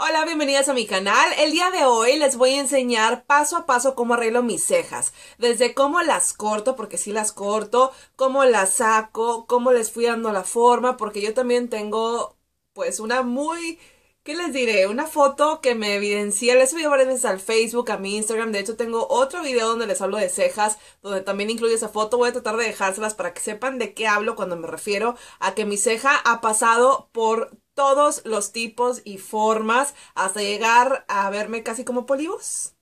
Hola, bienvenidas a mi canal. El día de hoy les voy a enseñar paso a paso cómo arreglo mis cejas. Desde cómo las corto, porque sí las corto, cómo las saco, cómo les fui dando la forma, porque yo también tengo pues una muy... ¿Qué les diré? Una foto que me evidencia, les he subido varias veces al Facebook, a mi Instagram, de hecho tengo otro video donde les hablo de cejas, donde también incluye esa foto, voy a tratar de dejárselas para que sepan de qué hablo cuando me refiero a que mi ceja ha pasado por todos los tipos y formas hasta llegar a verme casi como polivos.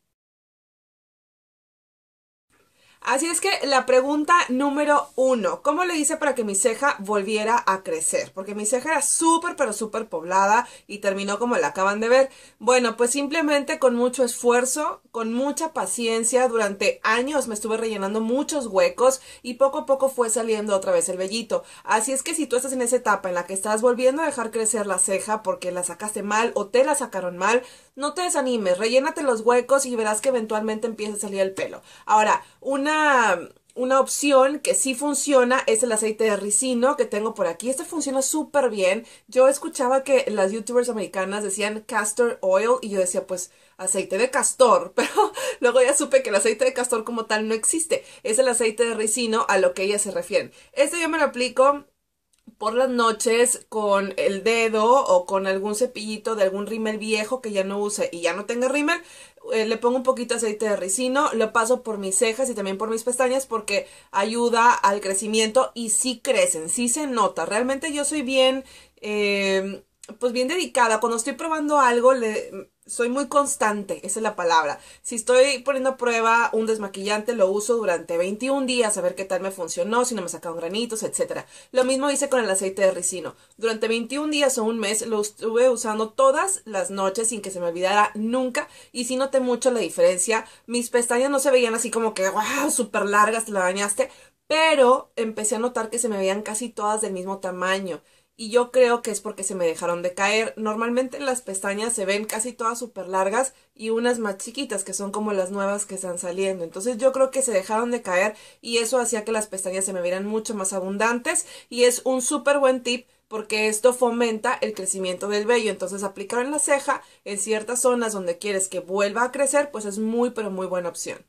Así es que la pregunta número uno, ¿cómo le hice para que mi ceja volviera a crecer? Porque mi ceja era súper, pero súper poblada y terminó como la acaban de ver. Bueno, pues simplemente con mucho esfuerzo, con mucha paciencia, durante años me estuve rellenando muchos huecos y poco a poco fue saliendo otra vez el vellito. Así es que si tú estás en esa etapa en la que estás volviendo a dejar crecer la ceja porque la sacaste mal o te la sacaron mal, no te desanimes, rellénate los huecos y verás que eventualmente empieza a salir el pelo. Ahora, una una, opción que sí funciona es el aceite de ricino que tengo por aquí. Este funciona súper bien. Yo escuchaba que las youtubers americanas decían castor oil y yo decía pues aceite de castor, pero luego ya supe que el aceite de castor como tal no existe. Es el aceite de ricino a lo que ellas se refieren. Este yo me lo aplico por las noches con el dedo o con algún cepillito de algún rímel viejo que ya no use y ya no tenga rímel, eh, le pongo un poquito de aceite de ricino, lo paso por mis cejas y también por mis pestañas porque ayuda al crecimiento y sí crecen, sí se nota. Realmente yo soy bien, eh, pues bien dedicada. Cuando estoy probando algo, le, soy muy constante, esa es la palabra. Si estoy poniendo a prueba un desmaquillante, lo uso durante 21 días a ver qué tal me funcionó, si no me sacaron granitos, etc. Lo mismo hice con el aceite de ricino. Durante 21 días o un mes lo estuve usando todas las noches sin que se me olvidara nunca y sí noté mucho la diferencia. Mis pestañas no se veían así como que, wow, súper largas, te la bañaste, pero empecé a notar que se me veían casi todas del mismo tamaño y yo creo que es porque se me dejaron de caer. Normalmente las pestañas se ven casi todas súper largas y unas más chiquitas que son como las nuevas que están saliendo. Entonces yo creo que se dejaron de caer y eso hacía que las pestañas se me vieran mucho más abundantes y es un súper buen tip porque esto fomenta el crecimiento del vello. Entonces aplicar en la ceja en ciertas zonas donde quieres que vuelva a crecer pues es muy pero muy buena opción.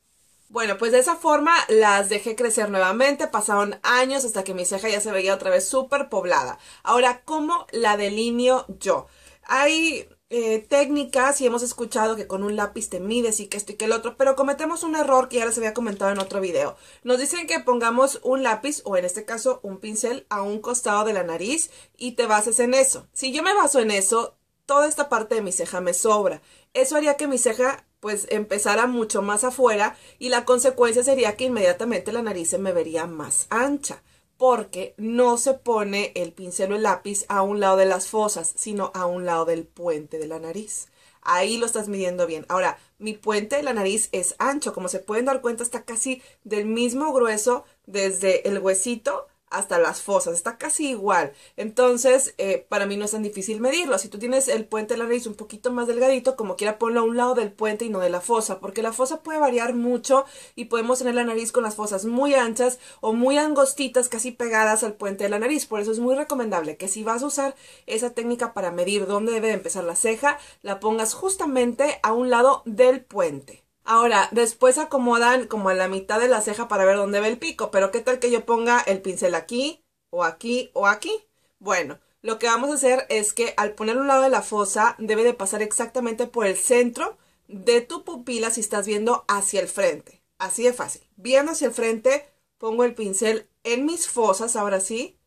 Bueno, pues de esa forma las dejé crecer nuevamente, pasaron años hasta que mi ceja ya se veía otra vez súper poblada. Ahora, ¿cómo la delineo yo? Hay eh, técnicas y hemos escuchado que con un lápiz te mides y que esto y que el otro, pero cometemos un error que ya les había comentado en otro video. Nos dicen que pongamos un lápiz o en este caso un pincel a un costado de la nariz y te bases en eso. Si yo me baso en eso, toda esta parte de mi ceja me sobra. Eso haría que mi ceja pues empezara mucho más afuera y la consecuencia sería que inmediatamente la nariz se me vería más ancha porque no se pone el pincel o el lápiz a un lado de las fosas, sino a un lado del puente de la nariz. Ahí lo estás midiendo bien. Ahora, mi puente de la nariz es ancho, como se pueden dar cuenta, está casi del mismo grueso desde el huesito hasta las fosas, está casi igual. Entonces, eh, para mí no es tan difícil medirlo. Si tú tienes el puente de la nariz un poquito más delgadito, como quiera ponlo a un lado del puente y no de la fosa, porque la fosa puede variar mucho y podemos tener la nariz con las fosas muy anchas o muy angostitas, casi pegadas al puente de la nariz. Por eso es muy recomendable que si vas a usar esa técnica para medir dónde debe empezar la ceja, la pongas justamente a un lado del puente. Ahora, después acomodan como a la mitad de la ceja para ver dónde va el pico, pero ¿qué tal que yo ponga el pincel aquí, o aquí, o aquí? Bueno, lo que vamos a hacer es que al poner un lado de la fosa debe de pasar exactamente por el centro de tu pupila si estás viendo hacia el frente. Así de fácil. Viendo hacia el frente, pongo el pincel en mis fosas, ahora sí,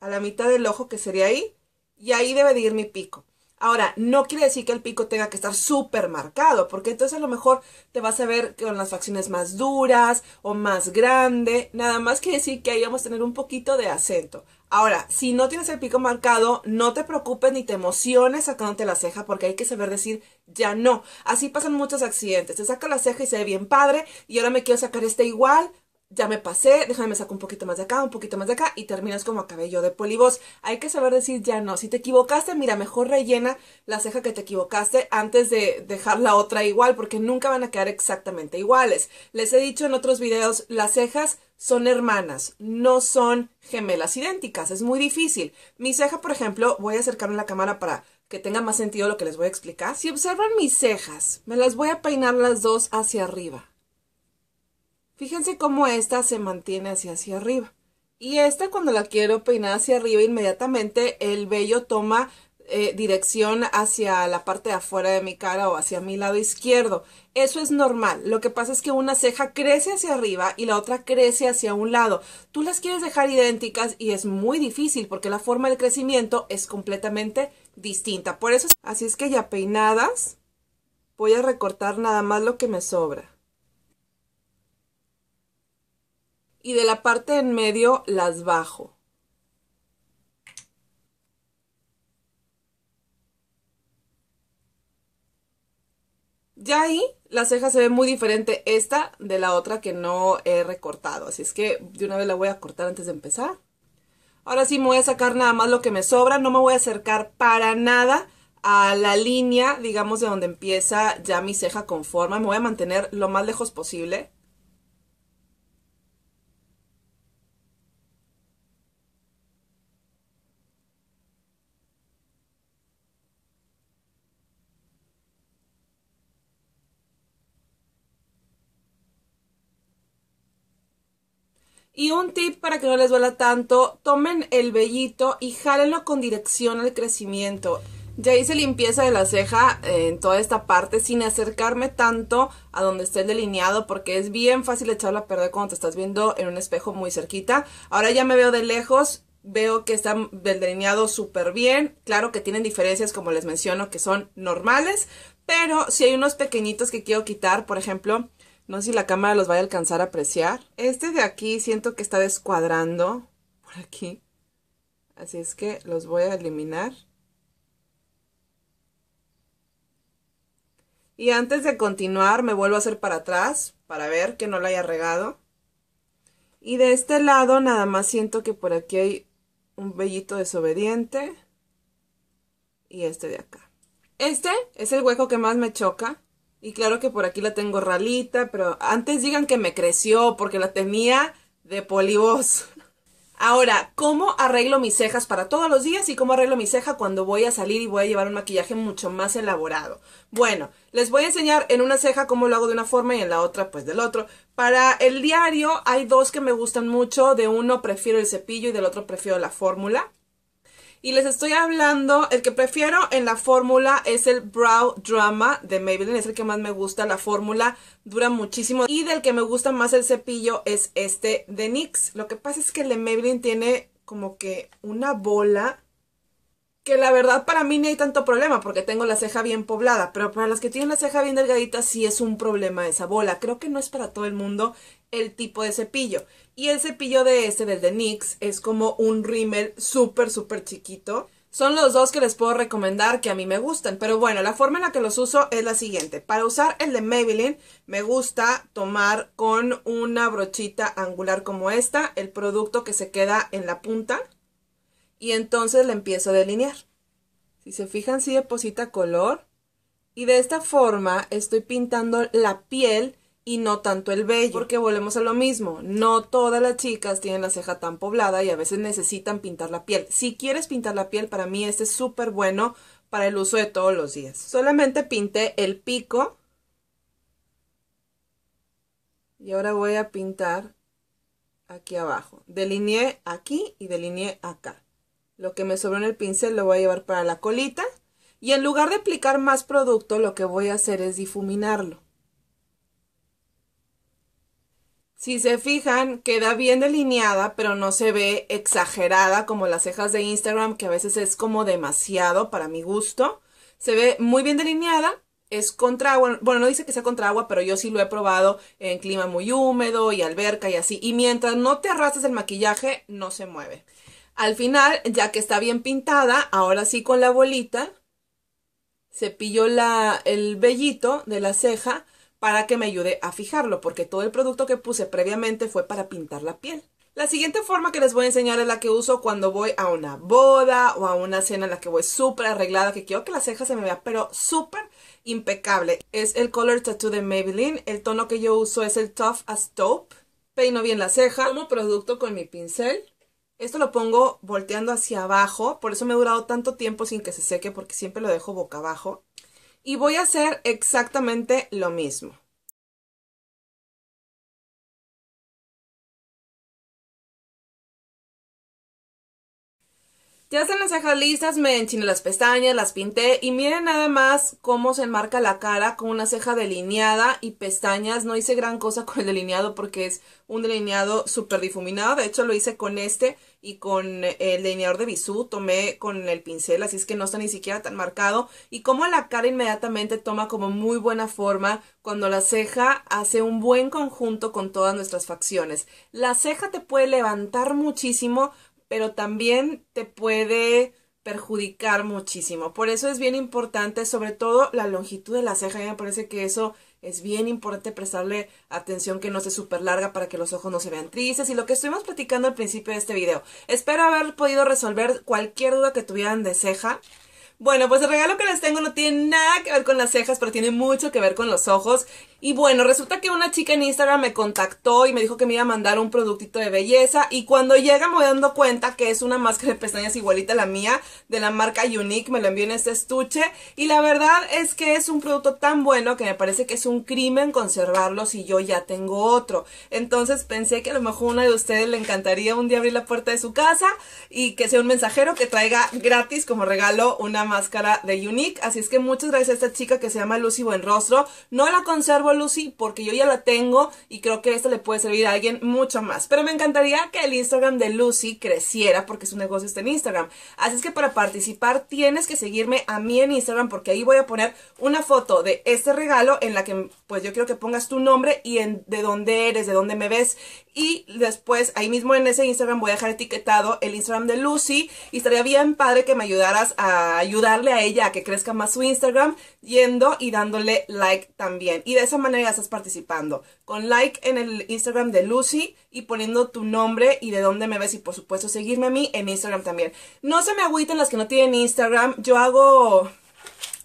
a la mitad del ojo que sería ahí, y ahí debe de ir mi pico. Ahora, no quiere decir que el pico tenga que estar súper marcado, porque entonces a lo mejor te vas a ver con las facciones más duras o más grande. Nada más quiere decir que ahí vamos a tener un poquito de acento. Ahora, si no tienes el pico marcado, no te preocupes ni te emociones sacándote la ceja, porque hay que saber decir ya no. Así pasan muchos accidentes. Te saca la ceja y se ve bien padre, y ahora me quiero sacar este igual ya me pasé, déjame me saco un poquito más de acá, un poquito más de acá y terminas como cabello de polibos. Hay que saber decir ya no. Si te equivocaste, mira, mejor rellena la ceja que te equivocaste antes de dejar la otra igual porque nunca van a quedar exactamente iguales. Les he dicho en otros videos, las cejas son hermanas, no son gemelas idénticas. Es muy difícil. Mi ceja, por ejemplo, voy a acercarme a la cámara para que tenga más sentido lo que les voy a explicar. Si observan mis cejas, me las voy a peinar las dos hacia arriba. Fíjense cómo esta se mantiene hacia hacia arriba. Y esta cuando la quiero peinar hacia arriba, inmediatamente el vello toma eh, dirección hacia la parte de afuera de mi cara o hacia mi lado izquierdo. Eso es normal. Lo que pasa es que una ceja crece hacia arriba y la otra crece hacia un lado. Tú las quieres dejar idénticas y es muy difícil porque la forma del crecimiento es completamente distinta. Por eso, así es que ya peinadas, voy a recortar nada más lo que me sobra. Y de la parte en medio las bajo. Ya ahí la ceja se ve muy diferente esta de la otra que no he recortado. Así es que de una vez la voy a cortar antes de empezar. Ahora sí me voy a sacar nada más lo que me sobra. No me voy a acercar para nada a la línea, digamos, de donde empieza ya mi ceja con forma. Me voy a mantener lo más lejos posible. Y un tip para que no les duela tanto, tomen el vellito y jálenlo con dirección al crecimiento. Ya hice limpieza de la ceja en toda esta parte sin acercarme tanto a donde esté el delineado porque es bien fácil echarla a perder cuando te estás viendo en un espejo muy cerquita. Ahora ya me veo de lejos, veo que está el delineado súper bien. Claro que tienen diferencias como les menciono que son normales, pero si hay unos pequeñitos que quiero quitar, por ejemplo, no sé si la cámara los vaya a alcanzar a apreciar. Este de aquí siento que está descuadrando por aquí. Así es que los voy a eliminar. Y antes de continuar me vuelvo a hacer para atrás para ver que no lo haya regado. Y de este lado nada más siento que por aquí hay un vellito desobediente. Y este de acá. Este es el hueco que más me choca. Y claro que por aquí la tengo ralita, pero antes digan que me creció porque la tenía de polibos. Ahora, ¿cómo arreglo mis cejas para todos los días y cómo arreglo mi ceja cuando voy a salir y voy a llevar un maquillaje mucho más elaborado? Bueno, les voy a enseñar en una ceja cómo lo hago de una forma y en la otra pues del otro. Para el diario hay dos que me gustan mucho, de uno prefiero el cepillo y del otro prefiero la fórmula. Y les estoy hablando, el que prefiero en la fórmula es el Brow Drama de Maybelline, es el que más me gusta, la fórmula dura muchísimo. Y del que me gusta más el cepillo es este de NYX. Lo que pasa es que el de Maybelline tiene como que una bola que la verdad para mí no hay tanto problema porque tengo la ceja bien poblada, pero para las que tienen la ceja bien delgadita sí es un problema esa bola. Creo que no es para todo el mundo el tipo de cepillo. Y el cepillo de este, del de NYX, es como un rímel súper, súper chiquito. Son los dos que les puedo recomendar que a mí me gustan. Pero bueno, la forma en la que los uso es la siguiente. Para usar el de Maybelline me gusta tomar con una brochita angular como esta el producto que se queda en la punta y entonces le empiezo a delinear. Si se fijan, sí deposita color. Y de esta forma estoy pintando la piel y no tanto el vello. Porque volvemos a lo mismo. No todas las chicas tienen la ceja tan poblada y a veces necesitan pintar la piel. Si quieres pintar la piel, para mí este es súper bueno para el uso de todos los días. Solamente pinté el pico. Y ahora voy a pintar aquí abajo. Delineé aquí y delineé acá. Lo que me sobró en el pincel lo voy a llevar para la colita. Y en lugar de aplicar más producto, lo que voy a hacer es difuminarlo. Si se fijan, queda bien delineada, pero no se ve exagerada como las cejas de Instagram, que a veces es como demasiado para mi gusto. Se ve muy bien delineada, es contra agua, bueno, no dice que sea contra agua, pero yo sí lo he probado en clima muy húmedo y alberca y así. Y mientras no te arrastres el maquillaje, no se mueve. Al final, ya que está bien pintada, ahora sí con la bolita, cepillo el vellito de la ceja para que me ayude a fijarlo, porque todo el producto que puse previamente fue para pintar la piel. La siguiente forma que les voy a enseñar es la que uso cuando voy a una boda o a una cena en la que voy súper arreglada, que quiero que la ceja se me vea, pero súper impecable. Es el Color Tattoo de Maybelline. El tono que yo uso es el Tough as Taupe peino bien la ceja, como producto con mi pincel. Esto lo pongo volteando hacia abajo, por eso me ha durado tanto tiempo sin que se seque, porque siempre lo dejo boca abajo. Y voy a hacer exactamente lo mismo. Ya están las cejas listas, me enchiné las pestañas, las pinté y miren nada más cómo se enmarca la cara con una ceja delineada y pestañas. No hice gran cosa con el delineado porque es un delineado súper difuminado. De hecho lo hice con este y con el delineador de Bisú. Tomé con el pincel, así es que no está ni siquiera tan marcado. Y como la cara inmediatamente toma como muy buena forma cuando la ceja hace un buen conjunto con todas nuestras facciones. La ceja te puede levantar muchísimo pero también te puede perjudicar muchísimo. Por eso es bien importante, sobre todo la longitud de la ceja. A mí me parece que eso es bien importante prestarle atención que no se súper larga para que los ojos no se vean tristes y lo que estuvimos platicando al principio de este video. Espero haber podido resolver cualquier duda que tuvieran de ceja. Bueno, pues el regalo que les tengo no tiene nada que ver con las cejas, pero tiene mucho que ver con los ojos. Y bueno, resulta que una chica en Instagram me contactó y me dijo que me iba a mandar un productito de belleza. Y cuando llega me voy dando cuenta que es una máscara de pestañas igualita a la mía, de la marca Unique. Me lo envió en este estuche. Y la verdad es que es un producto tan bueno que me parece que es un crimen conservarlo si yo ya tengo otro. Entonces pensé que a lo mejor a una de ustedes le encantaría un día abrir la puerta de su casa y que sea un mensajero que traiga gratis como regalo una máscara de Unique. Así es que muchas gracias a esta chica que se llama Lucy Buenrostro. No la conservo Lucy porque yo ya la tengo y creo que esto le puede servir a alguien mucho más. Pero me encantaría que el Instagram de Lucy creciera porque su negocio está en Instagram. Así es que para participar tienes que seguirme a mí en Instagram porque ahí voy a poner una foto de este regalo en la que pues yo quiero que pongas tu nombre y en, de dónde eres, de dónde me ves. Y después ahí mismo en ese Instagram voy a dejar etiquetado el Instagram de Lucy y estaría bien padre que me ayudaras a ayudar darle a ella a que crezca más su Instagram yendo y dándole like también. Y de esa manera ya estás participando. Con like en el Instagram de Lucy y poniendo tu nombre y de dónde me ves y por supuesto seguirme a mí en Instagram también. No se me agüiten las que no tienen Instagram. Yo hago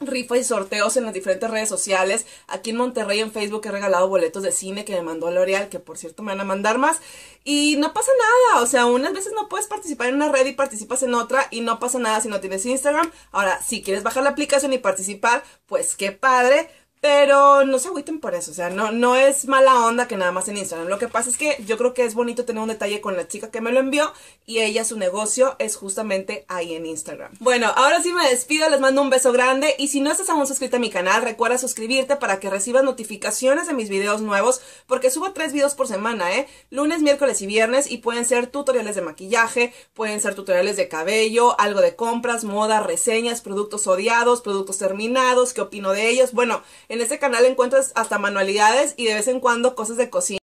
rifas y sorteos en las diferentes redes sociales. Aquí en Monterrey en Facebook he regalado boletos de cine que me mandó L'Oreal, que por cierto me van a mandar más. Y no pasa nada, o sea, unas veces no puedes participar en una red y participas en otra y no pasa nada si no tienes Instagram. Ahora, si quieres bajar la aplicación y participar, pues qué padre. Pero no se agüiten por eso, o sea, no, no es mala onda que nada más en Instagram. Lo que pasa es que yo creo que es bonito tener un detalle con la chica que me lo envió y ella, su negocio es justamente ahí en Instagram. Bueno, ahora sí me despido, les mando un beso grande y si no estás aún suscrito a mi canal, recuerda suscribirte para que recibas notificaciones de mis videos nuevos porque subo tres videos por semana, ¿eh? Lunes, miércoles y viernes y pueden ser tutoriales de maquillaje, pueden ser tutoriales de cabello, algo de compras, moda, reseñas, productos odiados, productos terminados, qué opino de ellos. Bueno, en este canal encuentras hasta manualidades y de vez en cuando cosas de cocina.